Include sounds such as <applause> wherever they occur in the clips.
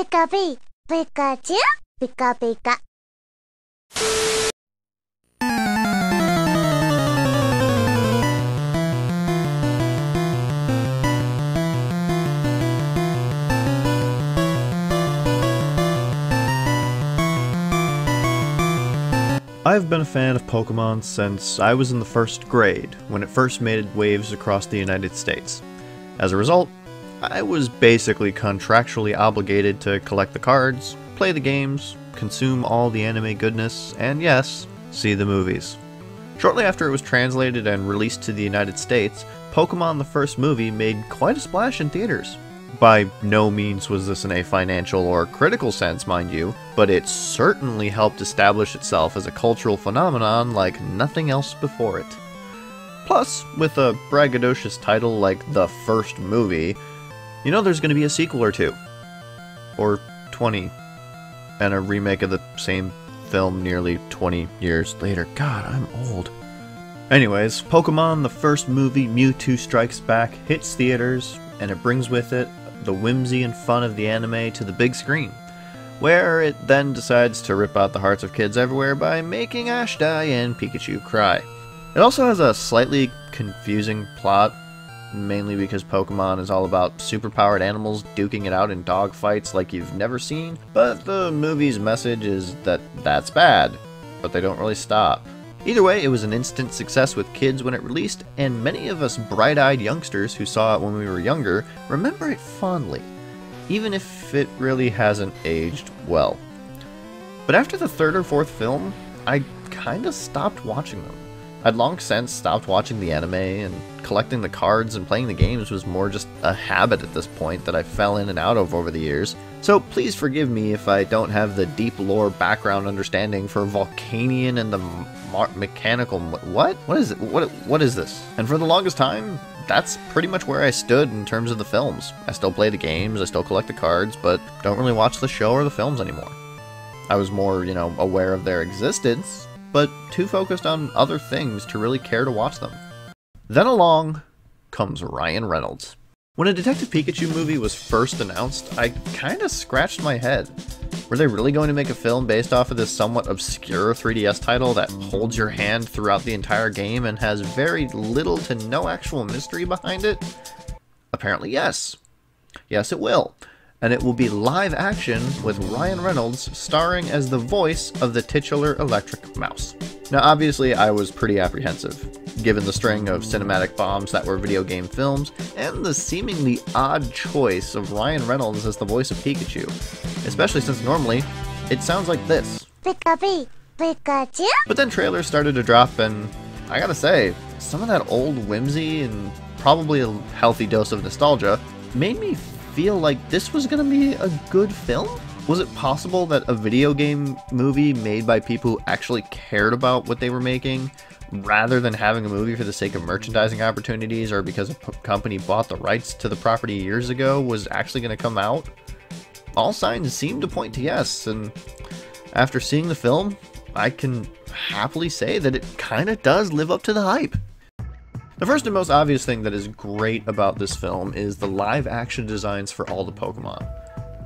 Pika-pika, Pikachu, Pika-pika. I've been a fan of Pokemon since I was in the first grade, when it first made waves across the United States. As a result, I was basically contractually obligated to collect the cards, play the games, consume all the anime goodness, and yes, see the movies. Shortly after it was translated and released to the United States, Pokemon the first movie made quite a splash in theaters. By no means was this in a financial or critical sense, mind you, but it certainly helped establish itself as a cultural phenomenon like nothing else before it. Plus, with a braggadocious title like The First Movie, you know there's going to be a sequel or two. Or 20. And a remake of the same film nearly 20 years later. God, I'm old. Anyways, Pokemon the first movie, Mewtwo Strikes Back, hits theaters, and it brings with it the whimsy and fun of the anime to the big screen, where it then decides to rip out the hearts of kids everywhere by making Ash die and Pikachu cry. It also has a slightly confusing plot, mainly because Pokemon is all about superpowered animals duking it out in dogfights like you've never seen, but the movie's message is that that's bad, but they don't really stop. Either way, it was an instant success with kids when it released, and many of us bright eyed youngsters who saw it when we were younger remember it fondly, even if it really hasn't aged well. But after the third or fourth film, I kinda stopped watching them. I'd long since stopped watching the anime, and collecting the cards and playing the games was more just a habit at this point that I fell in and out of over the years. So please forgive me if I don't have the deep lore background understanding for Volcanion and the mar- mechanical. What? What is it? What? What is this? And for the longest time, that's pretty much where I stood in terms of the films. I still play the games, I still collect the cards, but don't really watch the show or the films anymore. I was more, you know, aware of their existence, but too focused on other things to really care to watch them. Then along comes Ryan Reynolds. When a Detective Pikachu movie was first announced, I kinda scratched my head. Were they really going to make a film based off of this somewhat obscure 3DS title that holds your hand throughout the entire game and has very little to no actual mystery behind it? Apparently, yes. Yes, it will and it will be live action with Ryan Reynolds starring as the voice of the titular Electric Mouse. Now, obviously, I was pretty apprehensive, given the string of cinematic bombs that were video game films, and the seemingly odd choice of Ryan Reynolds as the voice of Pikachu, especially since normally it sounds like this. Pikachu? Pikachu? But then trailers started to drop, and I gotta say, some of that old whimsy and probably a healthy dose of nostalgia made me feel like this was gonna be a good film? Was it possible that a video game movie made by people who actually cared about what they were making, rather than having a movie for the sake of merchandising opportunities or because a p- company bought the rights to the property years ago, was actually gonna come out? All signs seem to point to yes, and after seeing the film, I can happily say that it kinda does live up to the hype. The first and most obvious thing that is great about this film is the live action designs for all the Pokemon.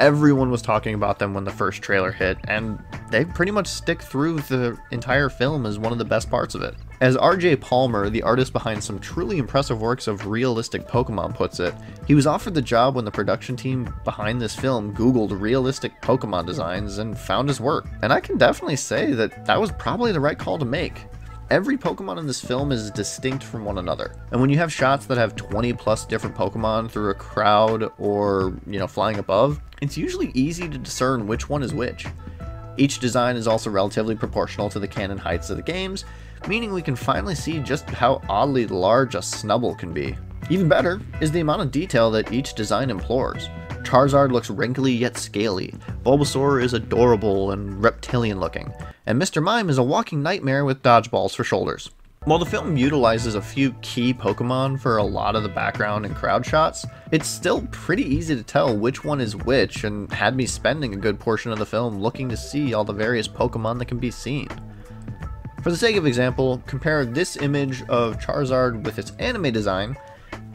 Everyone was talking about them when the first trailer hit, and they pretty much stick through the entire film as one of the best parts of it. As RJ Palmer, the artist behind some truly impressive works of realistic Pokemon, puts it, he was offered the job when the production team behind this film Googled realistic Pokemon designs and found his work. And I can definitely say that that was probably the right call to make. Every Pokemon in this film is distinct from one another. And when you have shots that have 20 plus different Pokemon through a crowd or, you know, flying above, it's usually easy to discern which one is which. Each design is also relatively proportional to the canon heights of the games, meaning we can finally see just how oddly large a Snubbull can be. Even better is the amount of detail that each design implores. Charizard looks wrinkly yet scaly, Bulbasaur is adorable and reptilian looking, and Mr. Mime is a walking nightmare with dodgeballs for shoulders. While the film utilizes a few key Pokemon for a lot of the background and crowd shots, it's still pretty easy to tell which one is which and had me spending a good portion of the film looking to see all the various Pokemon that can be seen. For the sake of example, compare this image of Charizard with its anime design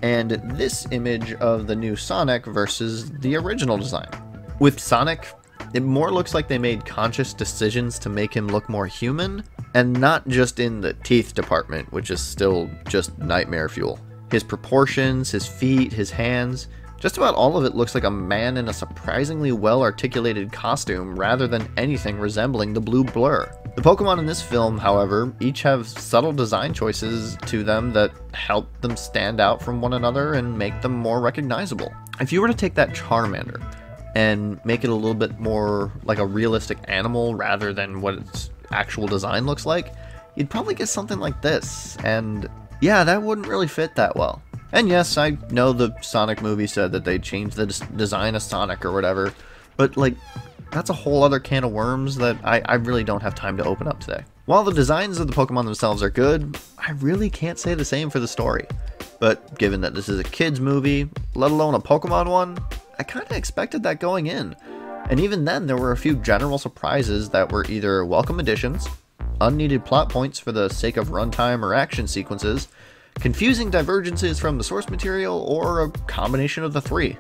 and this image of the new Sonic versus the original design. With Sonic, it more looks like they made conscious decisions to make him look more human, and not just in the teeth department, which is still just nightmare fuel. His proportions, his feet, his hands, just about all of it looks like a man in a surprisingly well articulated costume rather than anything resembling the blue blur. The Pokemon in this film, however, each have subtle design choices to them that help them stand out from one another and make them more recognizable. If you were to take that Charmander and make it a little bit more like a realistic animal rather than what its actual design looks like, you'd probably get something like this, and yeah, that wouldn't really fit that well. And yes, I know the Sonic movie said that they changed the design of Sonic or whatever, but like, that's a whole other can of worms that I, I really don't have time to open up today. While the designs of the Pokemon themselves are good, I really can't say the same for the story. But given that this is a kid's movie, let alone a Pokemon one, I kinda expected that going in. And even then, there were a few general surprises that were either welcome additions, unneeded plot points for the sake of runtime or action sequences, confusing divergences from the source material, or a combination of the three.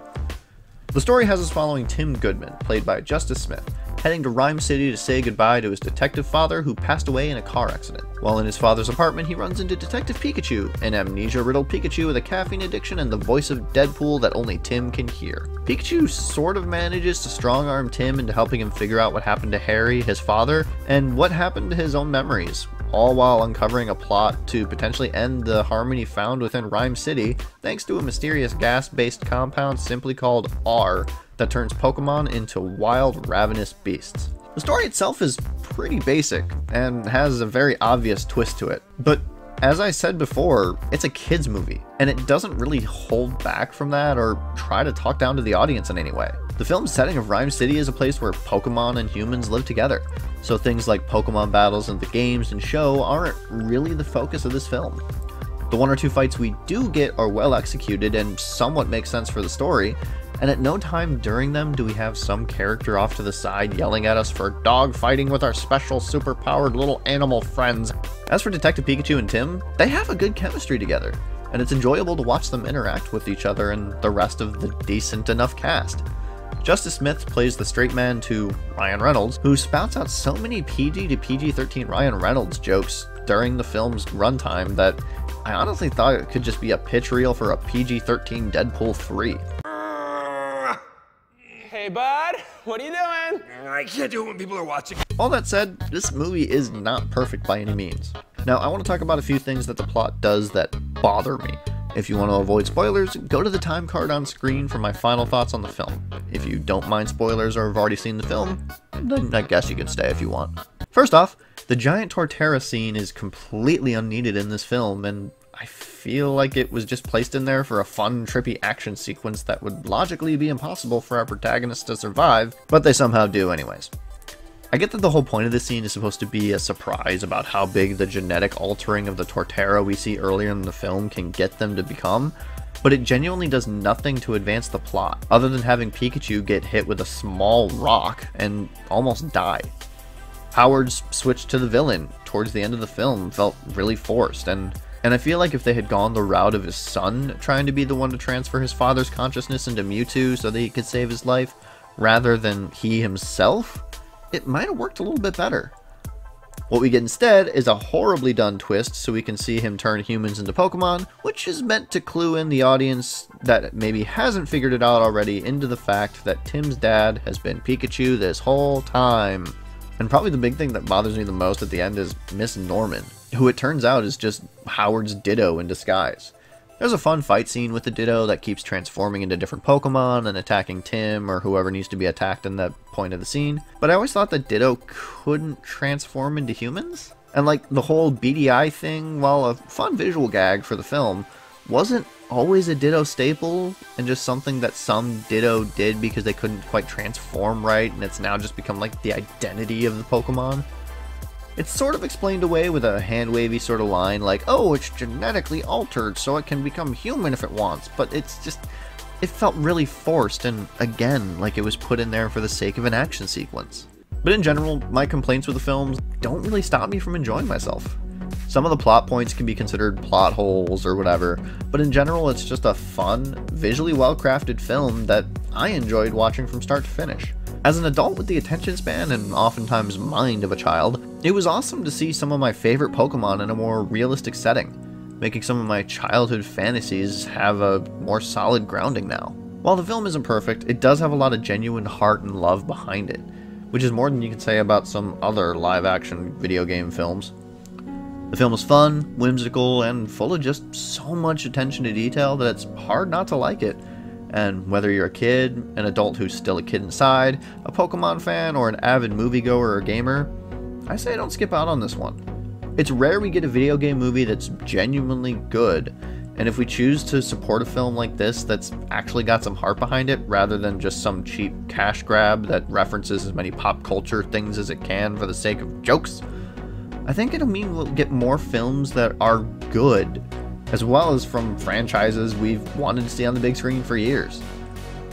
The story has us following Tim Goodman, played by Justice Smith, heading to Ryme City to say goodbye to his detective father who passed away in a car accident. While in his father's apartment, he runs into Detective Pikachu, an amnesia-riddled Pikachu with a caffeine addiction and the voice of Deadpool that only Tim can hear. Pikachu sort of manages to strong-arm Tim into helping him figure out what happened to Harry, his father, and what happened to his own memories, all while uncovering a plot to potentially end the harmony found within Ryme City thanks to a mysterious gas-based compound simply called R that turns Pokemon into wild, ravenous beasts. The story itself is pretty basic and has a very obvious twist to it, but as I said before, it's a kids movie, and it doesn't really hold back from that or try to talk down to the audience in any way. The film's setting of Ryme City is a place where Pokemon and humans live together, so things like Pokemon battles in the games and show aren't really the focus of this film. The one or two fights we do get are well executed and somewhat make sense for the story, and at no time during them do we have some character off to the side yelling at us for dogfighting with our special superpowered little animal friends. As for Detective Pikachu and Tim, they have a good chemistry together, and it's enjoyable to watch them interact with each other and the rest of the decent enough cast. Justice Smith plays the straight man to Ryan Reynolds, who spouts out so many PG to PG 13 Ryan Reynolds jokes during the film's runtime that I honestly thought it could just be a pitch reel for a PG 13 Deadpool 3. Hey, bud, <laughs> what are you doing? I can't do it when people are watching. All that said, this movie is not perfect by any means. Now, I want to talk about a few things that the plot does that bother me. If you want to avoid spoilers, go to the time card on screen for my final thoughts on the film. If you don't mind spoilers or have already seen the film, then I guess you can stay if you want. First off, the giant Torterra scene is completely unneeded in this film, and I feel like it was just placed in there for a fun, trippy action sequence that would logically be impossible for our protagonist to survive, but they somehow do anyways. I get that the whole point of this scene is supposed to be a surprise about how big the genetic altering of the Torterra we see earlier in the film can get them to become, but it genuinely does nothing to advance the plot, other than having Pikachu get hit with a small rock and almost die. Howard's switch to the villain towards the end of the film felt really forced, and and I feel like if they had gone the route of his son trying to be the one to transfer his father's consciousness into Mewtwo so that he could save his life, rather than he himself, it might have worked a little bit better. What we get instead is a horribly done twist so we can see him turn humans into Pokemon, which is meant to clue in the audience that maybe hasn't figured it out already into the fact that Tim's dad has been Pikachu this whole time. And probably the big thing that bothers me the most at the end is Miss Norman who it turns out is just Howard's Ditto in disguise. There's a fun fight scene with the Ditto that keeps transforming into different Pokemon and attacking Tim or whoever needs to be attacked in that point of the scene, but I always thought that Ditto couldn't transform into humans? And like the whole BDI thing, while a fun visual gag for the film, wasn't always a Ditto staple and just something that some Ditto did because they couldn't quite transform right and it's now just become like the identity of the Pokemon. It's sort of explained away with a hand-wavy sort of line like, oh, it's genetically altered so it can become human if it wants, but it's just, it felt really forced and, again, like it was put in there for the sake of an action sequence. But in general, my complaints with the films don't really stop me from enjoying myself. Some of the plot points can be considered plot holes or whatever, but in general, it's just a fun, visually well crafted film that I enjoyed watching from start to finish. As an adult with the attention span and oftentimes mind of a child, it was awesome to see some of my favorite Pokemon in a more realistic setting, making some of my childhood fantasies have a more solid grounding now. While the film isn't perfect, it does have a lot of genuine heart and love behind it, which is more than you can say about some other live action video game films. The film is fun, whimsical, and full of just so much attention to detail that it's hard not to like it. And whether you're a kid, an adult who's still a kid inside, a Pokemon fan, or an avid moviegoer or gamer, I say don't skip out on this one. It's rare we get a video game movie that's genuinely good, and if we choose to support a film like this that's actually got some heart behind it, rather than just some cheap cash grab that references as many pop culture things as it can for the sake of jokes, I think it'll mean we'll get more films that are good, as well as from franchises we've wanted to see on the big screen for years.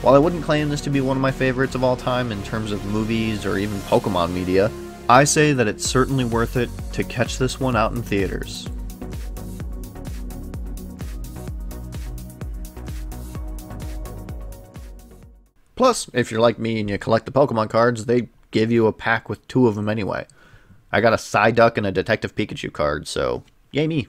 While I wouldn't claim this to be one of my favorites of all time in terms of movies or even Pokemon media, I say that it's certainly worth it to catch this one out in theaters. Plus, if you're like me and you collect the Pokemon cards, they give you a pack with two of them anyway. I got a Psyduck and a Detective Pikachu card, so yay me.